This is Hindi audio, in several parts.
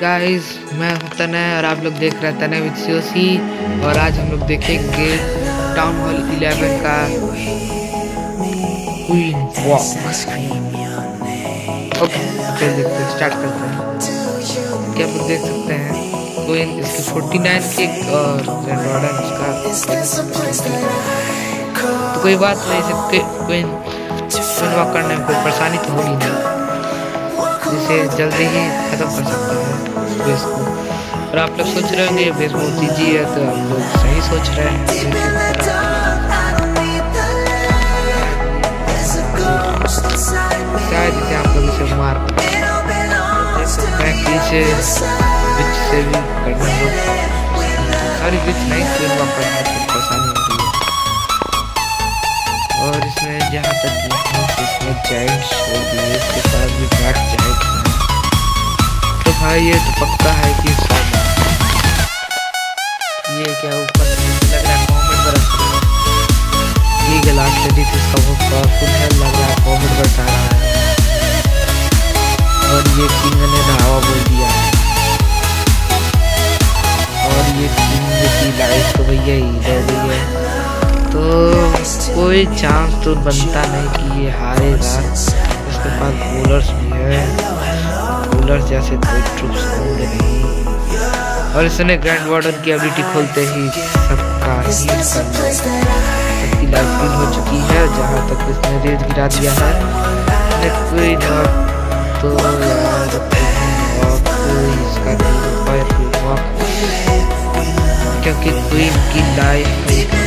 गाइस मैं हूँ तनय और आप लोग देख रहे हैं तनय विद सीओसी और आज हम लोग देखेंगे टाउन हॉल 11 का क्वीन वॉक ओके चलिए देखते हैं स्टार्ट करते हैं। क्या आप देख सकते हैं क्वीन इसकी 49 किक और ऑर्डर इसका तो कोई बात नहीं इससे क्वीन क्वीन वॉक करने में कोई परेशानी तो होगी नहीं। जिसे जल्दी ही ख़त्म कर सकता है बेस को और आप लोग सोच रहे होंगे बेस बहुत ईजी है तो आप लोग सही सोच रहे हैं। शायद इसे आप लोग इसे मार हैं इसे बिच से भी करना लोग सारी बिच नहीं वॉक करना कुछ परेशानी हो है। और इसमें जहाँ तक इसमें जाइंट छोड़ भाई ये तो पक्का है कि ये क्या ऊपर लग रहा है कॉमेंट बरस रहा है। ये गलास क्रेडिट इसका बहुत पावरफुल है, लग रहा है कॉमेंट बरसा रहा है। और ये किंग ने धावा बोल दिया है। और ये किंग की लाइफ तो भैया ही है। तो कोई चांस तो बनता नहीं कि ये हारेगा। इसके पास बॉलर्स भी है। बॉलर्स जैसे कोई ट्रूप्स होंगे नहीं और इसने ग्रैंड वार्डन की एबिलिटी खोलते ही सबका सबकी लाइफ फील हो चुकी है, जहाँ तक इसने रेड गिरा दिया है। कोई नॉट तो यार इसका क्योंकि क्वीन की लाइफ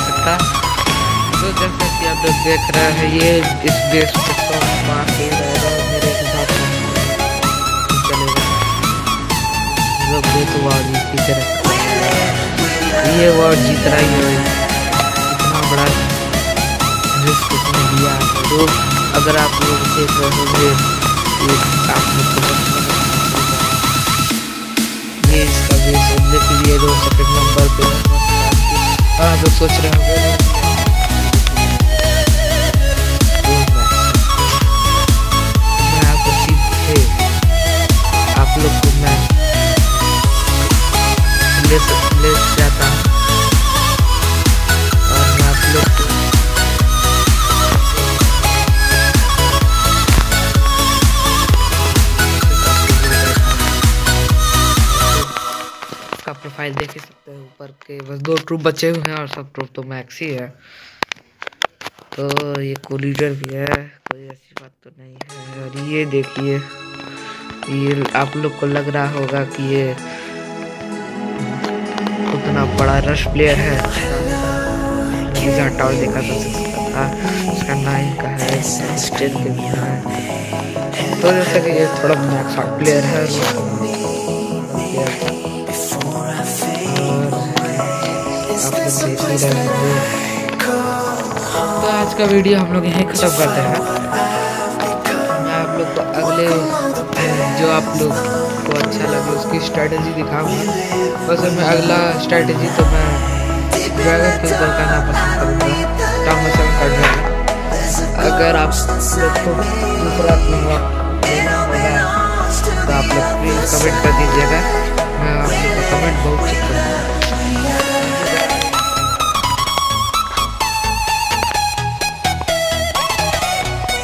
सकता तो जैसे कि आप लोग देख रहे हैं ये इस देश को मार के मेरे हिसाब से चलेगा लोग तो वार्ड जीत तरह ये वार्ड जीत रहा है इतना बड़ा रिस्क इसने लिया है तो अगर आप लोग देख रहे होंगे आप लोग ये इसका भी सुनने के लिए दो सेकंड नंबर पे। और आप लोग सोच रहे होंगे। आप लोग को मैं ले ले प्रोफ़ाइल देख ही सकते हैं ऊपर के। बस दो ट्रूप बचे हुए हैं और सब ट्रूप तो मैक्स ही है। तो ये कोलीडर भी है, कोई ऐसी बात तो नहीं है। और ये देखिए, ये आप लोग को लग रहा होगा कि ये उतना बड़ा रश प्लेयर है। टावर देखा जा सकता था इसका नाइन का है? स्टेट के भी है तो जैसा कि ये थोड़ा मैक्स प्लेयर है। तो आज का वीडियो हम लोग यहीं ख़त्म करते हैं। मैं आप लोग को अगले जो आप लोग को अच्छा लगे उसकी स्ट्रैटेजी दिखाऊँगा। वैसे मैं अगला स्ट्रैटेजी तो मैं ड्रैगन के ऊपर करना पसंद करूँगा। टामसन कर ड्रैगन अगर आप लोग को दूसरा तो आप लोग प्लीज़ कमेंट कर दीजिएगा।